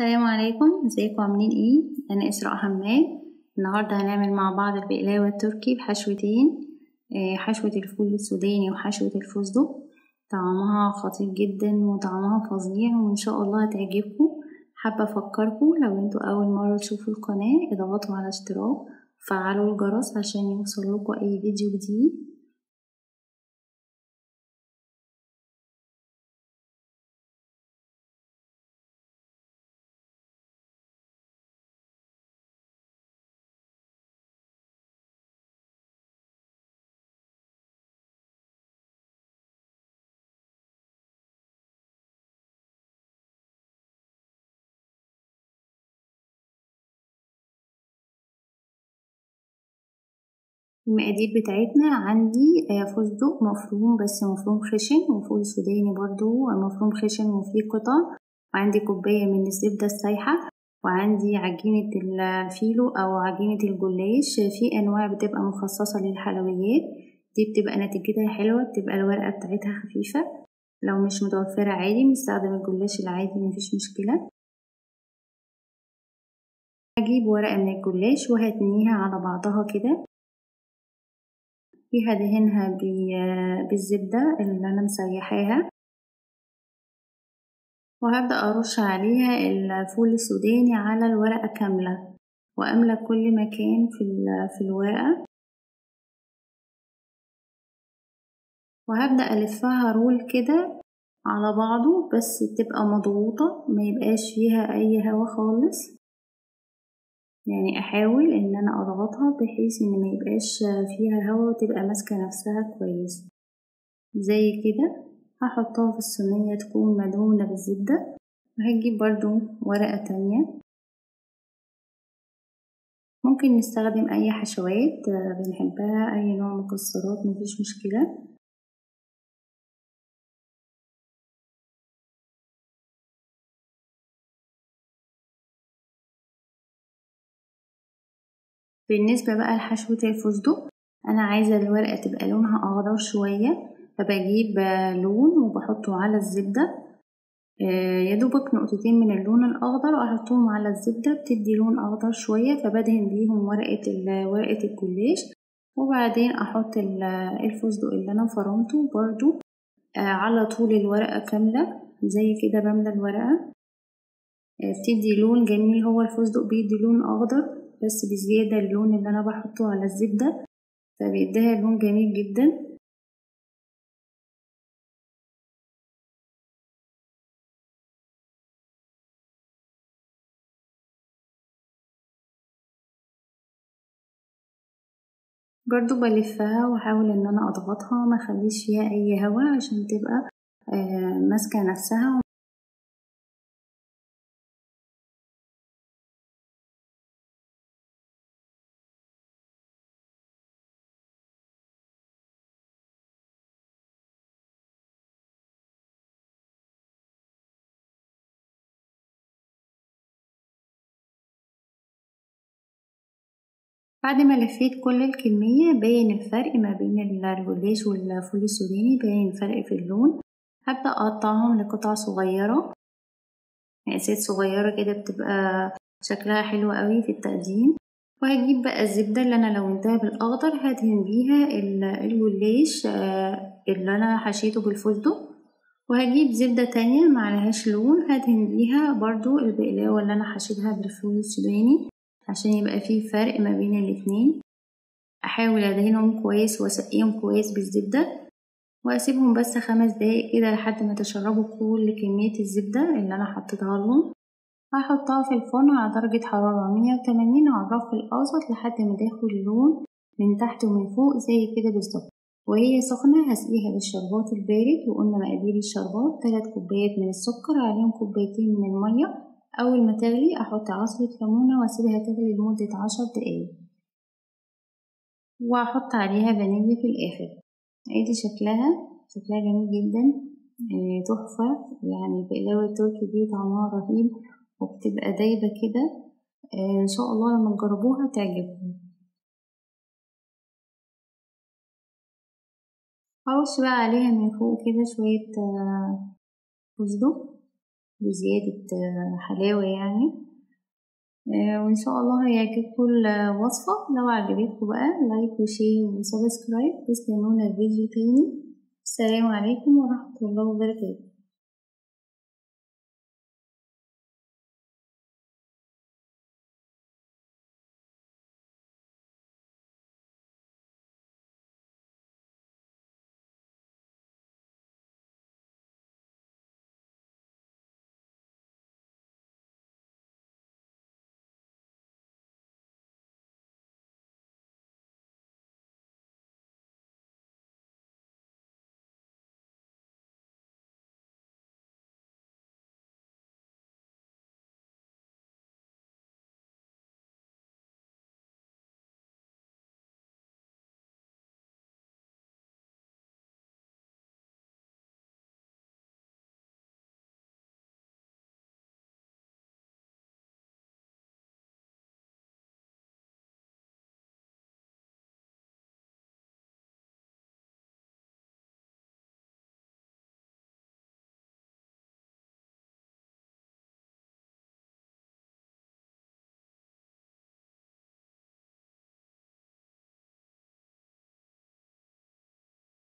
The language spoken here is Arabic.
السلام عليكم. ازيكم؟ عاملين إيه؟ أنا اسراء حماد. النهارده هنعمل مع بعض البقلاوة التركي بحشوتين آه، حشوة الفول السوداني وحشوة الفستق. طعمها خطير جدا وطعمها فظيع وإن شاء الله هتعجبكم. حابة أفكركم لو أنتوا أول مرة تشوفوا القناة اضغطوا على اشتراك وفعلوا الجرس عشان يوصلكوا أي فيديو جديد. المقادير بتاعتنا. عندي آه، فستق مفروم بس مفروم خشن وفول سوداني برضو مفروم خشن وفيه قطع. وعندي كوباية من الزبدة السايحة. وعندي عجينة الفيلو أو عجينة الجلاش. في أنواع بتبقى مخصصة للحلويات. دي بتبقى نتيجتها حلوة بتبقى الورقة بتاعتها خفيفة. لو مش متوفرة عادي نستخدم الجلاش العادي مفيش مشكلة. هجيب ورقة من الجلاش وهتنيها على بعضها كده. فيها دهنها بالزبدة اللي أنا مسيحاها. وهبدأ أرش عليها الفول السوداني على الورقة كاملة وأملى كل مكان في, في الورقة. وهبدأ ألفها رول كده على بعضه بس تبقى مضغوطة ما يبقاش فيها أي هوا خالص. يعني أحاول إن أنا أضغطها بحيث إن ما يبقاش فيها هوا وتبقى ماسكة نفسها كويس. زي كده هحطها في الصينية تكون مدهونة بالزبده وهجيب برضو ورقة تانية. ممكن نستخدم أي حشوات بنحبها أي نوع مكسرات مفيش مشكلة. بالنسبة بقى لحشوة الفستق أنا عايزة الورقة تبقى لونها أخضر شوية فبجيب لون وبحطه على الزبدة. آه، يدوبك نقطتين من اللون الأخضر وأحطهم على الزبدة بتدي لون أخضر شوية فبدهن بيهم ورقة ورقة الجلاش. وبعدين أحط الفستق اللي أنا فرمته برضو آه، على طول الورقة كاملة زي كده بملى الورقة. آه، بتدي لون جميل هو الفستق بيدي لون أخضر. بس بزيادة اللون اللي أنا بحطه على الزبدة فبيديها لون جميل جدا. برضو بلفها وأحاول إن أنا أضغطها ما أخليش فيها أي هوا عشان تبقى آه، ماسكة نفسها. بعد ما لفيت كل الكمية باين الفرق ما بين الجلاش والفول السوداني باين الفرق في اللون. هبدأ أقطعهم لقطع صغيرة. مقاسات صغيرة كده بتبقى شكلها حلو قوي في التقديم. وهجيب بقى الزبدة اللي أنا لونتها بالأخضر. هدهن بيها الجلاش آه، اللي أنا حشيته بالفستق. وهجيب زبدة تانية معلهاش لون. هدهن بيها برضو البقلاوة اللي أنا حشيتها بالفول السوداني عشان يبقى فيه فرق ما بين الاتنين. أحاول أدهنهم كويس وأسقيهم كويس بالزبدة وأسيبهم بس خمس دقايق كده لحد ما تشربوا كل كمية الزبدة اللي أنا حطيتها لهم. هحطها في الفرن على درجة حرارة مية وتمانين على الرف الأوسط لحد ما تاخد اللون من تحت ومن فوق زي كده بالظبط. وهي سخنة هسقيها بالشربات البارد. وقلنا مقادير الشربات تلات كوبايات من السكر عليهم كوبايتين من المية. أول ما تغلي أحط عصرة ليمونة وأسيبها تغلي لمدة عشر دقايق وأحط عليها فانيليا في الآخر. أدي شكلها شكلها جميل جدا آه، تحفة. يعني البقلاوة التركي دي طعمها رهيب وبتبقى دايبة كده. آه، إن شاء الله لما تجربوها تعجبكم. هرش بقى عليها من فوق كده شوية آه، فستق بزيادة حلاوة يعني. وإن شاء الله هيعجبكم الوصفة لو عجبتكم بقى like و share و subscribe. تستنونا في فيديو تاني. السلام عليكم ورحمة الله وبركاته.